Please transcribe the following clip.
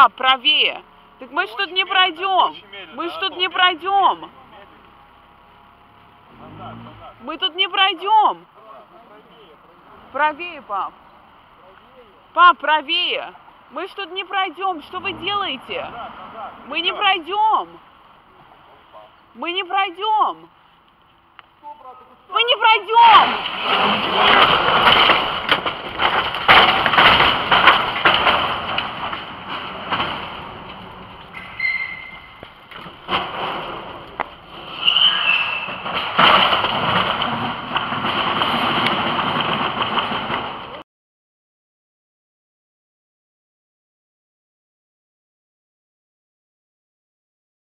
Пап, правее. Так мы ж тут не пройдем. Мы ж тут не пройдем. Мы тут не пройдем. Правее, пап. Пап, правее. Мы ж тут не пройдем. Что вы делаете? Мы не пройдем. Мы не пройдем. Мы не пройдем.